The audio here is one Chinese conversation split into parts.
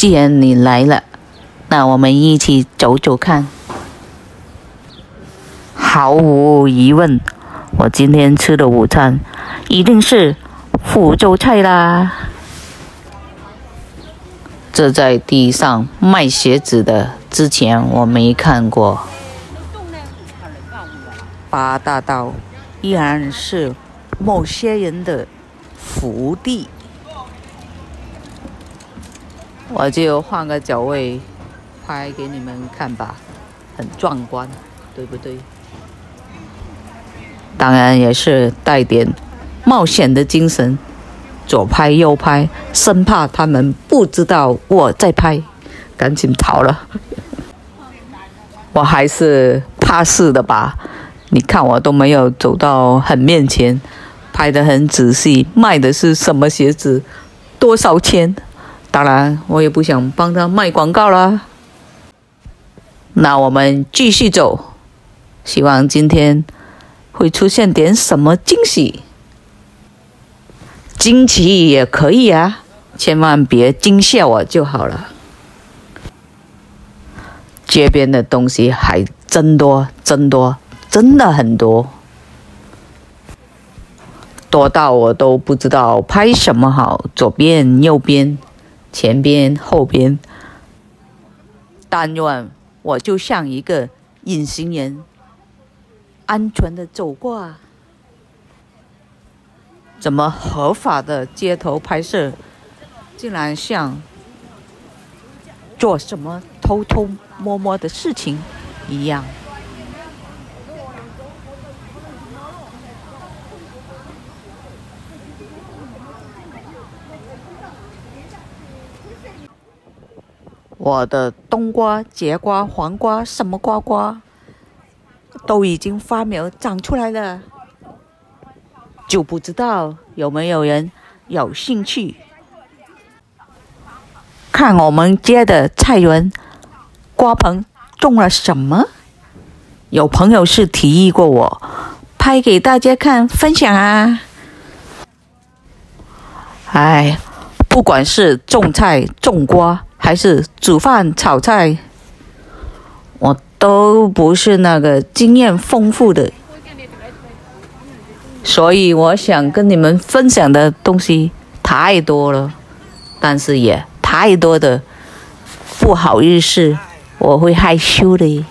既然你来了，那我们一起走走看。毫无疑问，我今天吃的午餐一定是福州菜啦。这在地上卖鞋子的之前我没看过。八大道依然是某些人的福地。我就换个角位拍给你们看吧，很壮观，对不对？当然也是带点冒险的精神，左拍右拍，生怕他们不知道我在拍，赶紧逃了。我还是怕事的吧？你看我都没有走到很面前，拍得很仔细，卖的是什么鞋子，多少钱？当然，我也不想帮他卖广告啦。那我们继续走，希望今天会出现点什么惊喜。惊奇也可以啊，千万别惊吓我就好了。街边的东西还真多，真多，真的很多，多到我都不知道拍什么好，左边、右边。前边、后边，但愿我就像一个隐形人，安全的走过。怎么合法的街头拍摄，竟然像做什么偷偷摸摸的事情一样？我的冬瓜、节瓜、黄瓜，什么瓜瓜，都已经发苗长出来了，就不知道有没有人有兴趣看我们家的菜园瓜棚种了什么？有朋友是提议过我拍给大家看分享啊！哎，不管是种菜种瓜。还是煮饭炒菜，我都不是那个经验丰富的，所以我想跟你们分享的东西太多了，但是也太多的不好意思，我会害羞的。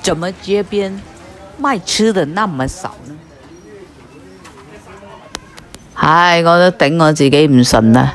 怎么街边卖吃的那么少呢？唉，我都顶我自己唔顺啦。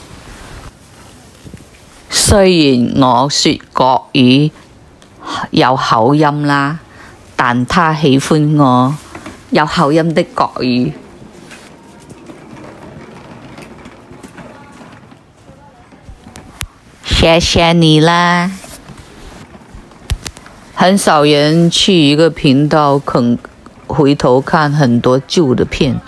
虽然我说国语有口音啦，但他喜欢我有口音的国语。谢谢你啦！很少人去一个频道肯回头看很多旧的片，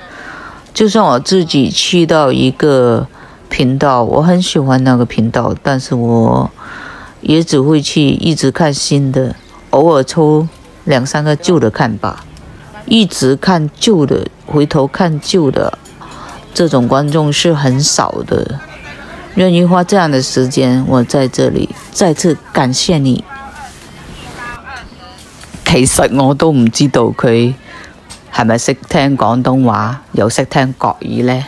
就算我自己去到一个。频道我很喜欢那个频道，但是我也只会去一直看新的，偶尔抽两三个旧的看吧。一直看旧的，回头看旧的，这种观众是很少的。愿意花这样的时间，我在这里再次感谢你。其实我都唔知道佢系咪识听广东话，又识听国语呢？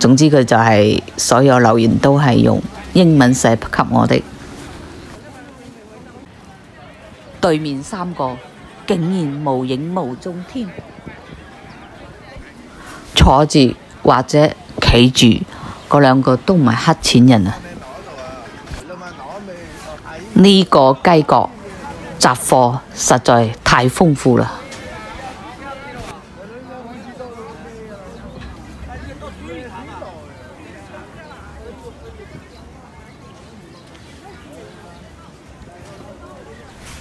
总之佢就係所有留言都係用英文寫給我的。对面三個竟然無影無蹤添，坐住或者企住嗰兩個都唔係黑錢人啊！呢個雞角雜貨實在太豐富啦！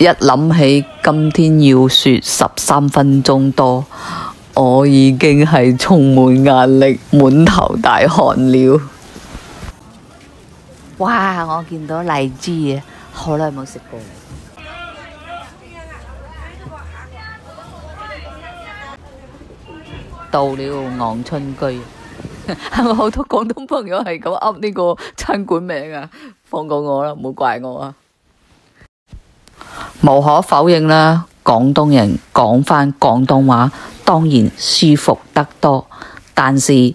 一諗起今天要說十三分鐘多，我已經係充滿壓力、滿頭大汗了。哇！我見到荔枝啊，好耐冇食過。到了昂春居，係咪好多廣東朋友係咁噏呢個餐館名啊？放過我啦，唔好怪我啊！無可否認啦，廣東人講返廣東話當然舒服得多，但是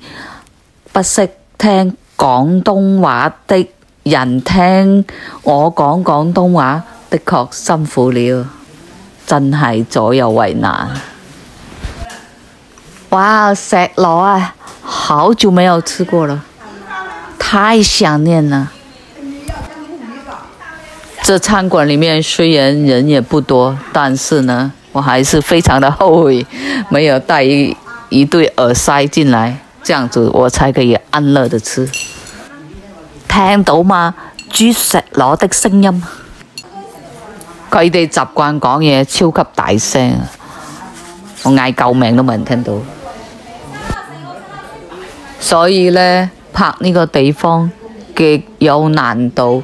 不識聽廣東話的人聽我講廣東話的確辛苦了，真係左右為難。哇，石螺啊，好久没有吃過了，太想念了。這餐馆里面虽然人也不多，但是呢，我还是非常的后悔没有带一一对耳塞进来，这样子我才可以安乐的吃。聽到吗？猪石螺的聲音，佢哋習慣講嘢超級大聲，我嗌救命都冇人聽到。所以呢，拍呢個地方極有難度。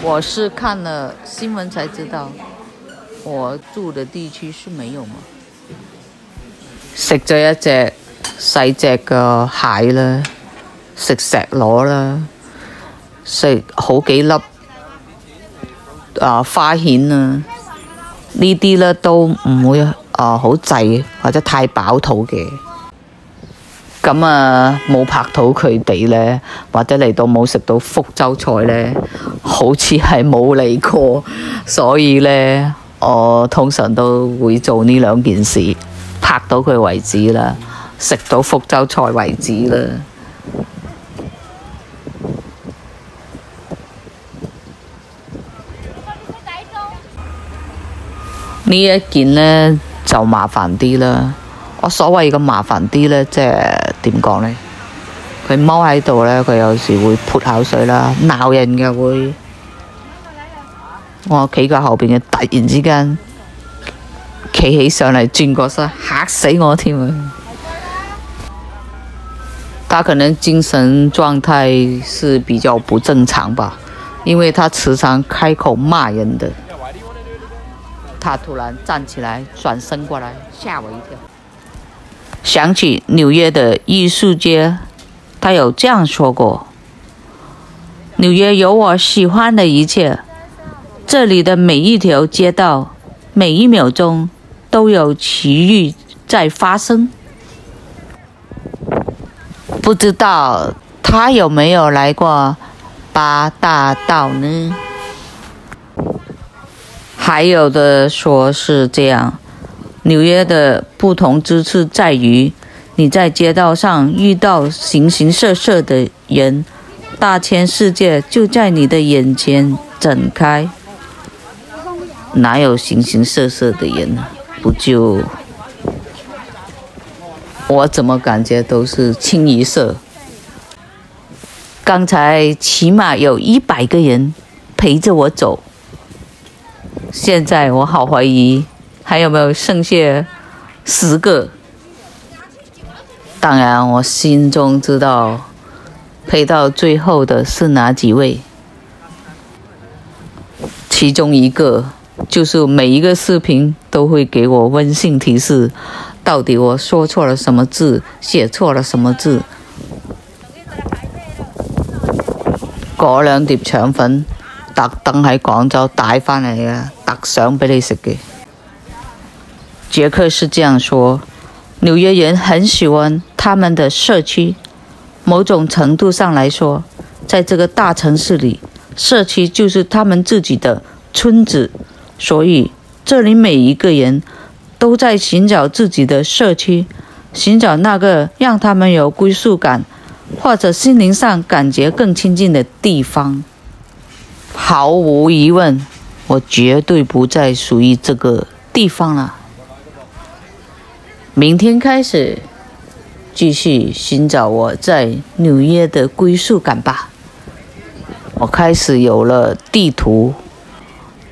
我是看了新聞才知道，我住的地區是沒有嘛。食咗一隻細隻嘅蟹啦，食石螺啦，食好幾粒啊花蜆啊，呢啲咧都唔會啊好滯或者太飽肚嘅。咁啊，冇拍到佢哋呢，或者嚟到冇食到福州菜呢，好似係冇嚟過，所以呢，我通常都會做呢兩件事，拍到佢為止啦，食到福州菜為止啦。呢一件呢，就麻煩啲啦。我所謂嘅麻煩啲呢，即系點講呢？佢踎喺度呢，佢有時會潑口水啦，鬧人嘅會。我企喺後邊嘅，突然之間企起上嚟轉個身，嚇死我添啊！他可能精神狀態是比較不正常吧，因為他時常開口罵人的。他突然站起來，轉身過來，嚇我一跳。想起纽约的艺术街，他有这样说过：“纽约有我喜欢的一切，这里的每一条街道，每一秒钟都有奇遇在发生。不知道他有没有来过八大道呢？还有的说是这样。纽约的不同之处在于，你在街道上遇到形形色色的人，大千世界就在你的眼前展开。哪有形形色色的人呢？不就我怎么感觉都是清一色？刚才起码有一百个人陪着我走，现在我好怀疑。還有沒有剩下十個？當然，我心中知道陪到最後的是哪幾位。其中一个就是每一个视频都会给我温馨提示，到底我说错了什么字，写错了什么字。嗰兩碟腸粉特登喺廣州帶返嚟嘅，特想俾你食嘅。杰克是这样说：“纽约人很喜欢他们的社区，某种程度上来说，在这个大城市里，社区就是他们自己的村子，所以这里每一个人都在寻找自己的社区，寻找那个让他们有归宿感。或者心灵上感觉更亲近的地方，毫无疑问，我绝对不再属于这个地方了。明天开始，继续寻找我在纽约的归宿感吧。我开始有了地图，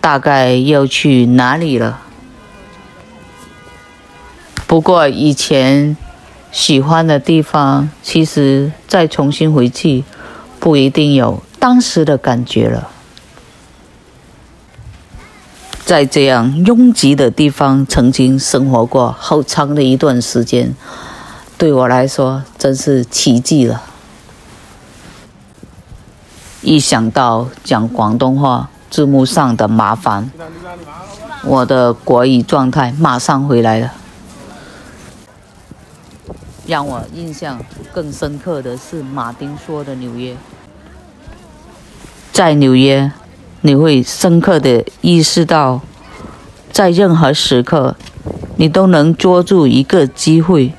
大概要去哪里了。不过以前。喜欢的地方，其实再重新回去，不一定有当时的感觉了。在這樣擁擠的地方，曾經生活過好長的一段時間，對我來說真是奇蹟了。一想到講廣東話字幕上的麻煩，我的國語狀態馬上回來了。讓我印象更深刻的是馬丁說的紐約。在紐約，你会深刻的意识到，在任何时刻，你都能捉住一个机会，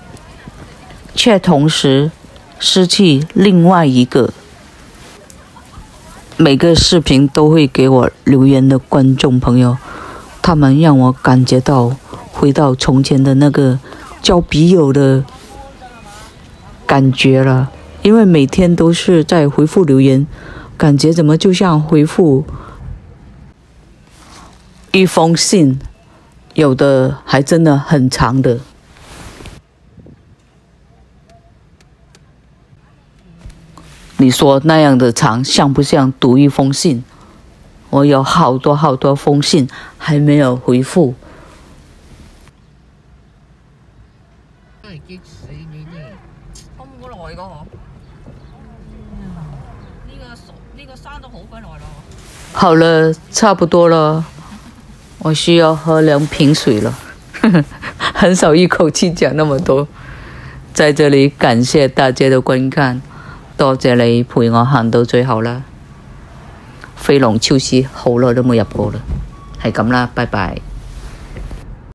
却同时失去另外一个。每个视频都会给我留言的观众朋友，他们让我感觉到回到从前的那个交笔友的。感觉了，因为每天都是在回复留言，感觉怎么就像回复一封信，有的还真的很长的。你说那样的长，像不像读一封信？我有好多好多封信还没有回復。好了，差不多了，我需要喝两瓶水了。很少一口气讲那么多，在这里感谢大家的观看，多谢你陪我行到最后啦。飞龙超市好耐都冇入过啦，係咁啦，拜拜。